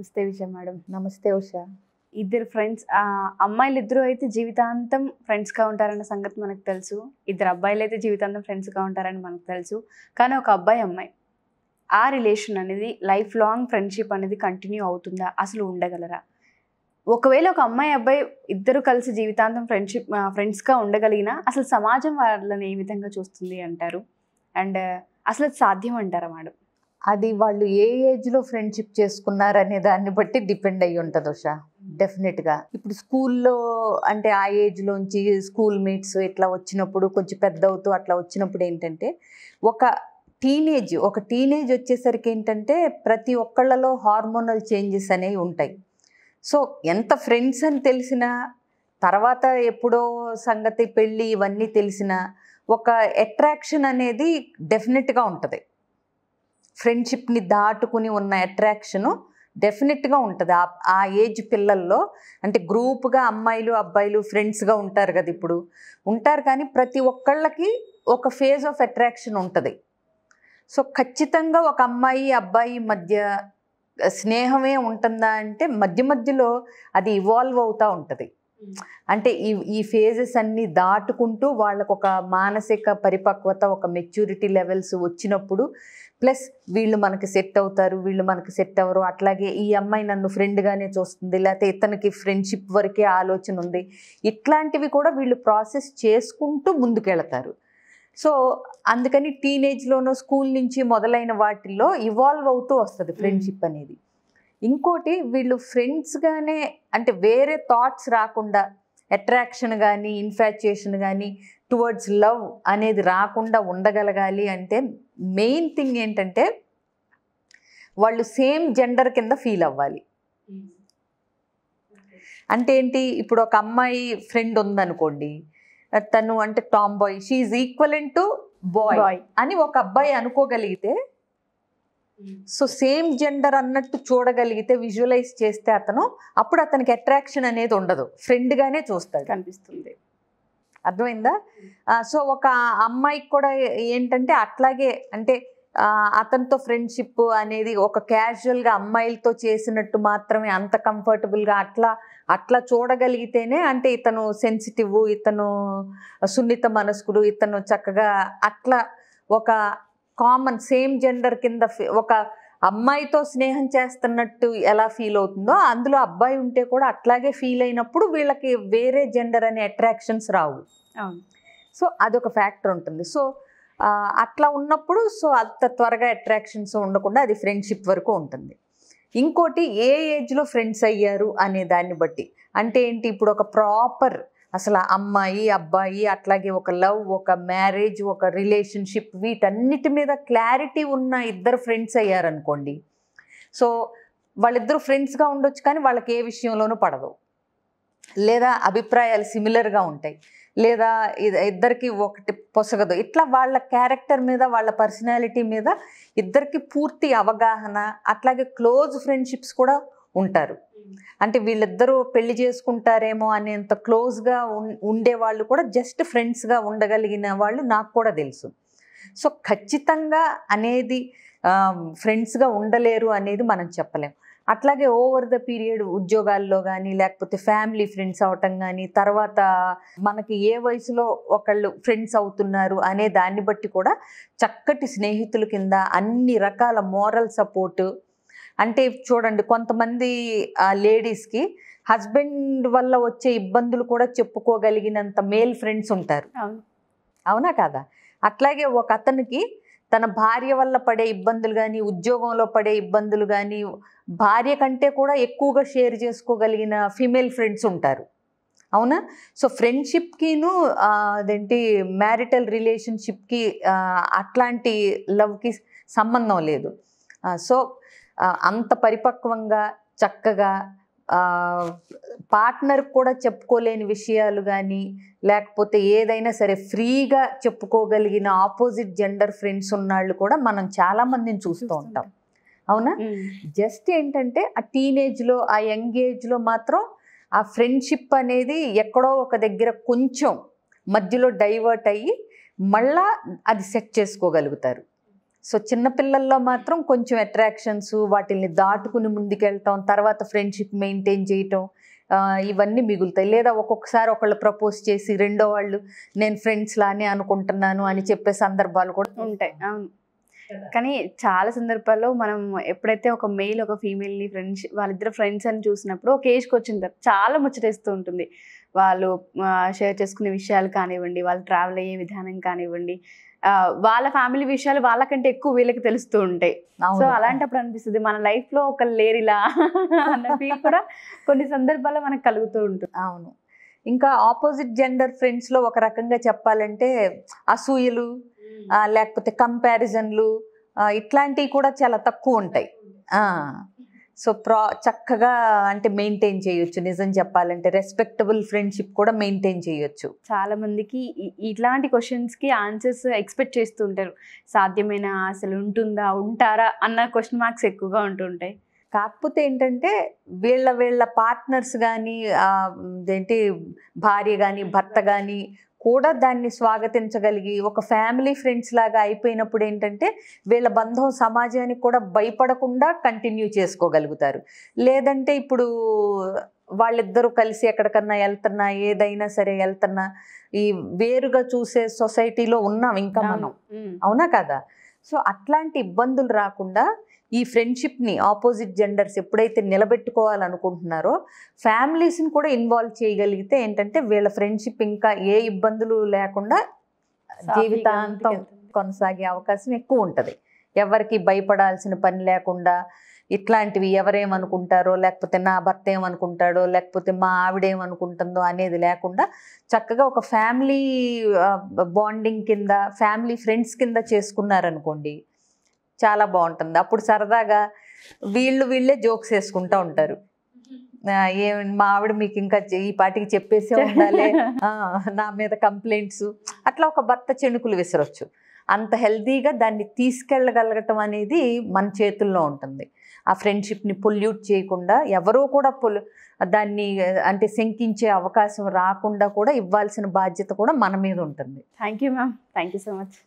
నమస్తే విజయ మేడం. నమస్తే ఉష. ఇద్దరు ఫ్రెండ్స్ అమ్మాయిలు ఇద్దరు అయితే జీవితాంతం ఫ్రెండ్స్గా ఉంటారన్న సంగతి మనకు తెలుసు. ఇద్దరు అబ్బాయిలు అయితే జీవితాంతం ఫ్రెండ్స్గా ఉంటారని మనకు తెలుసు. కానీ ఒక అబ్బాయి అమ్మాయి ఆ రిలేషన్ అనేది లైఫ్ లాంగ్ ఫ్రెండ్షిప్ అనేది కంటిన్యూ అవుతుందా? అసలు ఉండగలరా? ఒకవేళ ఒక అమ్మాయి అబ్బాయి ఇద్దరు కలిసి జీవితాంతం ఫ్రెండ్షిప్ ఫ్రెండ్స్గా ఉండగలిగినా అసలు సమాజం వాళ్ళని ఏ విధంగా చూస్తుంది అంటారు? అండ్ అసలు అది సాధ్యం అంటారా మేడం? అది వాళ్ళు ఏ ఏజ్లో ఫ్రెండ్షిప్ చేసుకున్నారనే దాన్ని బట్టి డిపెండ్ అయ్యి ఉంటుంది ఉషా. డెఫినెట్గా. ఇప్పుడు స్కూల్లో అంటే ఆ ఏజ్లోంచి స్కూల్ మీట్స్ ఇట్లా వచ్చినప్పుడు కొంచెం పెద్ద అవుతూ అట్లా వచ్చినప్పుడు ఏంటంటే ఒక టీనేజ్ ఒక టీనేజ్ వచ్చేసరికి ఏంటంటే ప్రతి ఒక్కళ్ళలో హార్మోనల్ చేంజెస్ అనేవి ఉంటాయి. సో ఎంత ఫ్రెండ్స్ అని తెలిసినా తర్వాత ఎప్పుడో సంగతి పెళ్ళి ఇవన్నీ తెలిసినా ఒక అట్రాక్షన్ అనేది డెఫినెట్గా ఉంటుంది. ఫ్రెండ్షిప్ని దాటుకుని ఉన్న అట్రాక్షను డెఫినెట్గా ఉంటుంది. ఆ ఆ ఏజ్ పిల్లల్లో అంటే గ్రూప్గా అమ్మాయిలు అబ్బాయిలు ఫ్రెండ్స్గా ఉంటారు కదా ఇప్పుడు. ఉంటారు కానీ ప్రతి ఒక్కళ్ళకి ఒక ఫేజ్ ఆఫ్ అట్రాక్షన్ ఉంటుంది. సో ఖచ్చితంగా ఒక అమ్మాయి అబ్బాయి మధ్య స్నేహమే ఉంటుందా అంటే మధ్య మధ్యలో అది ఇవాల్వ్ అవుతూ ఉంటుంది. అంటే ఈ ఈ ఫేజెస్ అన్నీ దాటుకుంటూ వాళ్ళకు ఒక మానసిక పరిపక్వత ఒక మెచ్యూరిటీ లెవెల్స్ వచ్చినప్పుడు ప్లస్ వీళ్ళు మనకి సెట్ అవుతారు వీళ్ళు మనకి సెట్ అవ్వరు. అట్లాగే ఈ అమ్మాయి నన్ను ఫ్రెండ్గానే చూస్తుంది లేకపోతే ఇతనికి ఫ్రెండ్షిప్ వరకే ఆలోచన ఉంది. ఇట్లాంటివి కూడా వీళ్ళు ప్రాసెస్ చేసుకుంటూ ముందుకెళ్తారు. సో అందుకని టీనేజ్లోనో స్కూల్ నుంచి మొదలైన వాటిల్లో ఇవాల్వ్ అవుతూ వస్తుంది ఫ్రెండ్షిప్ అనేది. ఇంకోటి వీళ్ళు ఫ్రెండ్స్గానే అంటే వేరే థాట్స్ రాకుండా అట్రాక్షన్ కానీ ఇన్ఫాచ్యుయేషన్ కానీ టువర్డ్స్ లవ్ అనేది రాకుండా ఉండగలగాలి అంటే మెయిన్ థింగ్ ఏంటంటే వాళ్ళు సేమ్ జెండర్ కింద ఫీల్ అవ్వాలి. అంటే ఏంటి? ఇప్పుడు ఒక అమ్మాయి ఫ్రెండ్ ఉందనుకోండి తను అంటే tom boy she equivalent to boy boy అని ఒక అబ్బాయి అనుకోగలిగితే సో సేమ్ జెండర్ అన్నట్టు చూడగలిగితే విజువలైజ్ చేస్తే అతను అప్పుడు అతనికి అట్రాక్షన్ అనేది ఉండదు. ఫ్రెండ్గానే చూస్తాడు. కనిపిస్తుంది. అర్థమైందా? సో ఒక అమ్మాయికి కూడా ఏంటంటే అట్లాగే అంటే అతనితో ఫ్రెండ్షిప్ అనేది ఒక క్యాజువల్గా అమ్మాయిలతో చేసినట్టు మాత్రమే అంత కంఫర్టబుల్గా అట్లా అట్లా చూడగలిగితేనే అంటే ఇతను సెన్సిటివ్ ఇతను సున్నిత మనస్కుడు ఇతను చక్కగా అట్లా ఒక కామన్ సేమ్ జెండర్ కింద ఒక అమ్మాయితో స్నేహం చేస్తున్నట్టు ఎలా ఫీల్ అవుతుందో అందులో అబ్బాయి ఉంటే కూడా అట్లాగే ఫీల్ అయినప్పుడు వీళ్ళకి వేరే జెండర్ అనే అట్రాక్షన్స్ రావు. సో అదొక ఫ్యాక్టర్ ఉంటుంది. సో అట్లా ఉన్నప్పుడు సో అంత త్వరగా అట్రాక్షన్స్ ఉండకుండా అది ఫ్రెండ్షిప్ వరకు ఉంటుంది. ఇంకోటి ఏ ఏజ్లో ఫ్రెండ్స్ అయ్యారు అనే దాన్ని బట్టి. అంటే ఏంటి? ఇప్పుడు ఒక ప్రాపర్ అసలు అమ్మాయి అబ్బాయి అట్లాగే ఒక లవ్ ఒక మ్యారేజ్ ఒక రిలేషన్షిప్ వీటన్నిటి మీద క్లారిటీ ఉన్న ఇద్దరు ఫ్రెండ్స్ అయ్యారనుకోండి. సో వాళ్ళిద్దరు ఫ్రెండ్స్గా ఉండొచ్చు కానీ వాళ్ళకి ఏ విషయంలోనూ పడదు. లేదా అభిప్రాయాలు సిమిలర్గా ఉంటాయి. లేదా ఇద- ఇద్దరికి ఒకటి పొసగదు. ఇట్లా వాళ్ళ క్యారెక్టర్ మీద వాళ్ళ పర్సనాలిటీ మీద ఇద్దరికి పూర్తి అవగాహన అట్లాగే క్లోజ్ ఫ్రెండ్షిప్స్ కూడా ఉంటారు. అంటే వీళ్ళిద్దరూ పెళ్ళి చేసుకుంటారేమో అనేంత క్లోజ్గా ఉండే వాళ్ళు కూడా జస్ట్ ఫ్రెండ్స్గా ఉండగలిగిన వాళ్ళు నాకు కూడా తెలుసు. సో ఖచ్చితంగా అనేది ఫ్రెండ్స్గా ఉండలేరు అనేది మనం చెప్పలేం. అట్లాగే ఓవర్ ద పీరియడ్ ఉద్యోగాల్లో కానీ లేకపోతే ఫ్యామిలీ ఫ్రెండ్స్ అవటం కానీ తర్వాత మనకి ఏ వయసులో ఒకళ్ళు ఫ్రెండ్స్ అవుతున్నారు అనే దాన్ని బట్టి కూడా చక్కటి స్నేహితుల కింద అన్ని రకాల మోరల్ సపోర్టు అంటే చూడండి కొంతమంది లేడీస్కి హస్బెండ్ వల్ల వచ్చే ఇబ్బందులు కూడా చెప్పుకోగలిగినంత మేల్ ఫ్రెండ్స్ ఉంటారు. అవును. కాదా? అట్లాగే ఒక అతనికి తన భార్య వల్ల పడే ఇబ్బందులు కానీ ఉద్యోగంలో పడే ఇబ్బందులు కానీ భార్య కంటే కూడా ఎక్కువగా షేర్ చేసుకోగలిగిన ఫీమేల్ ఫ్రెండ్స్ ఉంటారు. అవునా? సో ఫ్రెండ్షిప్కిను అదేంటి మ్యారిటల్ రిలేషన్షిప్కి అట్లాంటి లవ్కి సంబంధం లేదు. సో అంత పరిపక్వంగా చక్కగా పార్ట్నర్ కూడా చెప్పుకోలేని విషయాలు కానీ లేకపోతే ఏదైనా సరే ఫ్రీగా చెప్పుకోగలిగిన ఆపోజిట్ జెండర్ ఫ్రెండ్స్ ఉన్నాళ్ళు కూడా మనం చాలా మందిని చూస్తూ ఉంటాం. అవునా. జస్ట్ ఏంటంటే ఆ టీనేజ్లో ఆ యంగ్ ఏజ్లో మాత్రం ఆ ఫ్రెండ్షిప్ అనేది ఎక్కడో ఒక దగ్గర కొంచెం మధ్యలో డైవర్ట్ అయ్యి మళ్ళా అది సెట్ చేసుకోగలుగుతారు. సో చిన్నపిల్లల్లో మాత్రం కొంచెం అట్రాక్షన్స్ వాటిని దాటుకుని ముందుకెళ్ళటం తర్వాత ఫ్రెండ్షిప్ మెయింటైన్ చేయటం ఇవన్నీ మిగులుతాయి. లేదా ఒక్కొక్కసారి ఒకళ్ళు ప్రపోజ్ చేసి రెండో వాళ్ళు నేను ఫ్రెండ్స్ లానే అనుకుంటున్నాను అని చెప్పే సందర్భాలు కూడా ఉంటాయి. అవును. కానీ చాలా సందర్భాల్లో మనం ఎప్పుడైతే ఒక మెయిల్ ఒక ఫీమేల్ని ఫ్రెండ్స్ వాళ్ళిద్దరు ఫ్రెండ్స్ అని చూసినప్పుడు ఒక ఏజ్కి వచ్చిన తర్వాత చాలా ముచ్చటేస్తూ ఉంటుంది. వాళ్ళు షేర్ చేసుకునే విషయాలు కానివ్వండి వాళ్ళు ట్రావెల్ అయ్యే విధానం కానివ్వండి వాళ్ళ ఫ్యామిలీ విషయాలు వాళ్ళకంటే ఎక్కువ వీళ్ళకి తెలుస్తూ ఉంటాయి. సో. అలాంటప్పుడు అనిపిస్తుంది మన లైఫ్లో ఒక లేరు ఇలా అన్న ఫీల్ కూడా కొన్ని సందర్భాల్లో మనకు కలుగుతూ ఉంటుంది. అవును. ఇంకా ఆపోజిట్ జెండర్ ఫ్రెండ్స్లో ఒక రకంగా చెప్పాలంటే అసూయలు లేకపోతే కంపారిజన్లు ఇట్లాంటివి కూడా చాలా తక్కువ ఉంటాయి. సో ప్రా చక్కగా అంటే మెయింటైన్ చేయొచ్చు. నిజం చెప్పాలంటే రెస్పెక్టబుల్ ఫ్రెండ్షిప్ కూడా మెయింటైన్ చేయొచ్చు. చాలా మందికి ఇట్లాంటి క్వశ్చన్స్కి ఆన్సర్స్ ఎక్స్పెక్ట్ చేస్తూ ఉంటారు. సాధ్యమైన అసలు ఉంటుందా ఉంటారా అన్న క్వశ్చన్ మార్క్స్ ఎక్కువగా ఉంటుంటాయి కాకపోతే ఏంటంటే వీళ్ళ వీళ్ళ పార్ట్నర్స్ కానీ ఏంటి భార్య కానీ భర్త కానీ కూడా దాన్ని స్వాగతించగలిగి ఒక ఫ్యామిలీ ఫ్రెండ్స్ లాగా అయిపోయినప్పుడు ఏంటంటే వీళ్ళ బంధం సమాజానికి కూడా భయపడకుండా కంటిన్యూ చేసుకోగలుగుతారు. లేదంటే ఇప్పుడు వాళ్ళిద్దరూ కలిసి ఎక్కడికన్నా వెళ్తున్నా ఏదైనా సరే వెళ్తున్నా ఈ వేరుగా చూసే సొసైటీలో ఉన్నాం ఇంకా మనం. అవునా కదా? సో అట్లాంటి ఇబ్బందులు రాకుండా ఈ ఫ్రెండ్షిప్ని ఆపోజిట్ జెండర్స్ ఎప్పుడైతే నిలబెట్టుకోవాలనుకుంటున్నారో ఫ్యామిలీస్ని కూడా ఇన్వాల్వ్ చేయగలిగితే ఏంటంటే వీళ్ళ ఫ్రెండ్షిప్ ఇంకా ఏ ఇబ్బందులు లేకుండా జీవితాంతం. కొనసాగే అవకాశం ఎక్కువ ఉంటుంది ఎవరికి భయపడాల్సిన పని లేకుండా ఇట్లాంటివి ఎవరేమనుకుంటారో లేకపోతే నా భర్త ఏమనుకుంటాడో లేకపోతే మా ఆవిడేమనుకుంటుందో అనేది లేకుండా చక్కగా ఒక ఫ్యామిలీ బాండింగ్ కింద ఫ్యామిలీ ఫ్రెండ్స్ కింద చేసుకున్నారనుకోండి చాలా బాగుంటుంది. అప్పుడు సరదాగా వీళ్ళు వీళ్ళే జోక్స్ వేసుకుంటూ ఉంటారు. ఏం మా ఆవిడ మీకు ఇంకా ఈ పాటికి చెప్పేసే ఉండాలి. నా మీద కంప్లైంట్స్. అట్లా ఒక భర్త చెణుకులు విసరొచ్చు. అంత హెల్తీగా దాన్ని తీసుకెళ్ళగలగటం అనేది మన చేతుల్లో ఉంటుంది. ఆ ఫ్రెండ్షిప్ని పొల్యూట్ చేయకుండా ఎవరూ కూడా పొల్ దాన్ని అంటే శంకించే అవకాశం రాకుండా కూడా ఇవ్వాల్సిన బాధ్యత కూడా మన మీద ఉంటుంది. Thank you ma'am. Thank you so much.